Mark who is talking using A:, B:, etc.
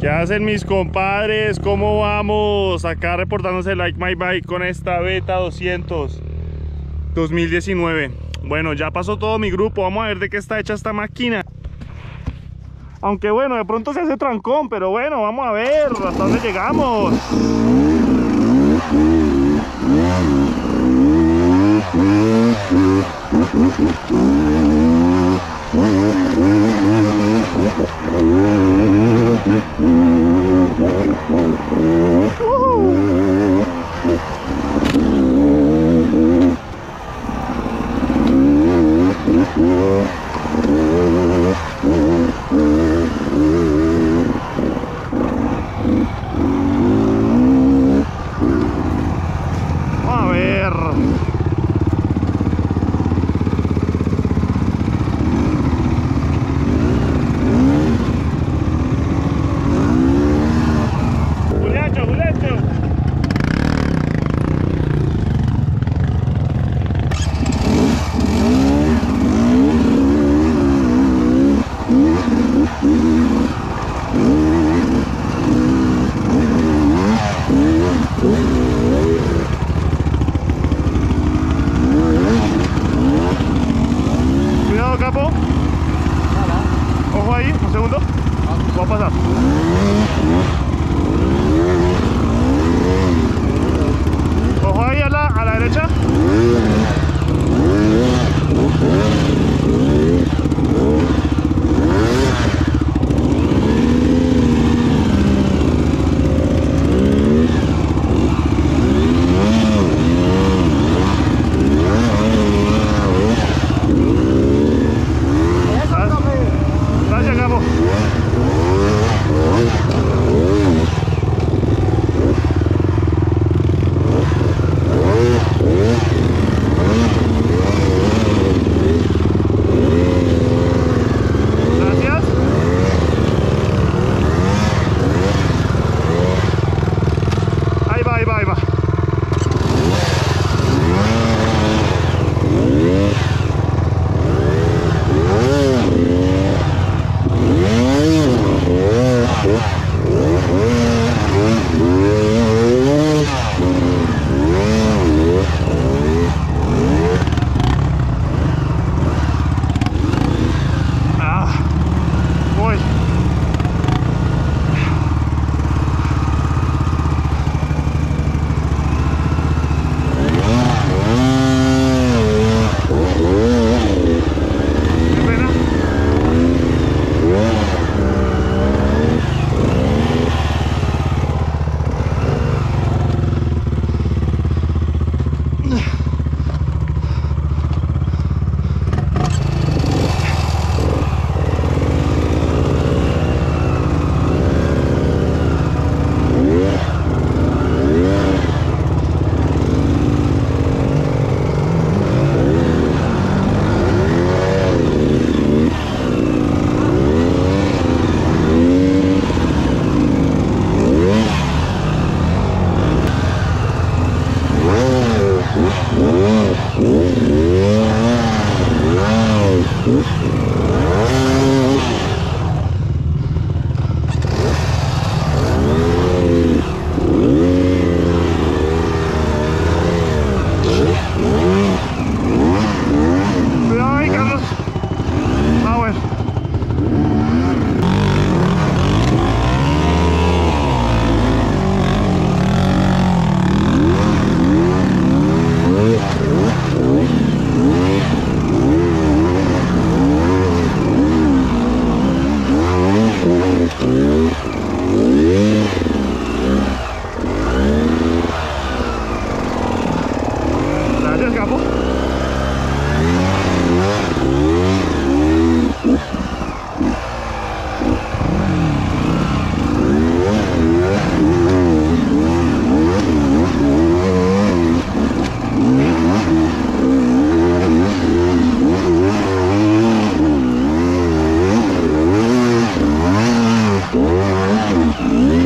A: ¿Qué hacen mis compadres? ¿Cómo vamos? Acá reportándose Like My Bike con esta Beta 200 2019 Bueno, ya pasó todo mi grupo, vamos a ver de qué está hecha esta máquina Aunque bueno, de pronto se hace trancón, pero bueno, vamos a ver hasta dónde llegamos A ahí, un segundo. Voy a pasar. Thank you. Mm-hmm.